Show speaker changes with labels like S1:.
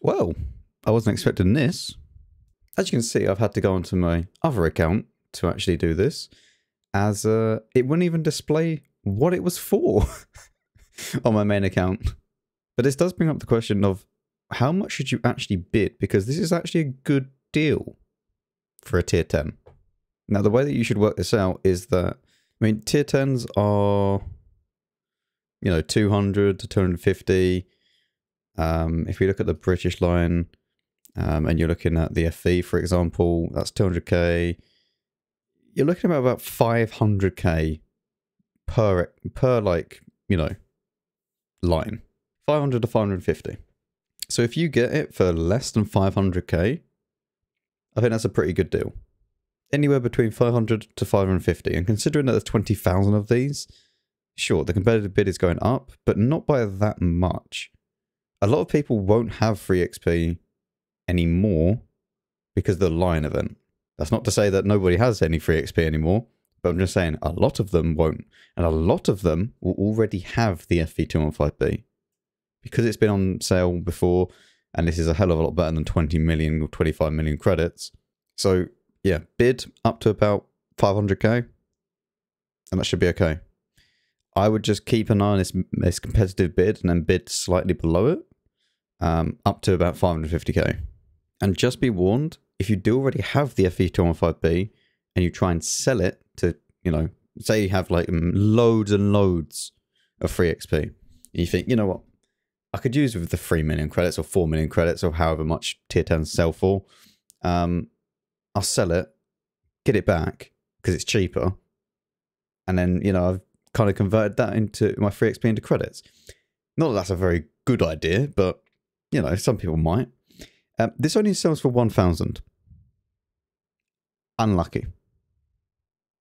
S1: Well, I wasn't expecting this. As you can see, I've had to go onto my other account to actually do this, as uh, it wouldn't even display what it was for on my main account. But this does bring up the question of how much should you actually bid? Because this is actually a good deal for a tier 10. Now, the way that you should work this out is that, I mean, tier 10s are, you know, 200 to 250. Um, if we look at the British line um, and you're looking at the FE, for example, that's 200k. You're looking at about 500k per, per like, you know, line. 500 to 550. So if you get it for less than 500k, I think that's a pretty good deal. Anywhere between 500 to 550. And considering that there's 20,000 of these, sure, the competitive bid is going up, but not by that much. A lot of people won't have free XP anymore because of the lion event. That's not to say that nobody has any free XP anymore, but I'm just saying a lot of them won't. And a lot of them will already have the FV215B because it's been on sale before and this is a hell of a lot better than 20 million or 25 million credits. So yeah, bid up to about 500k and that should be okay. I would just keep an eye on this, this competitive bid and then bid slightly below it um, up to about 550k. And just be warned, if you do already have the FV215B and you try and sell it to, you know, say you have like loads and loads of free XP, and you think, you know what, I could use with the 3 million credits or 4 million credits or however much tier 10 sell for. Um, I'll sell it, get it back because it's cheaper. And then, you know, I've kind of converted that into my free XP into credits. Not that that's a very good idea, but, you know, some people might. Um, this only sells for 1,000. Unlucky.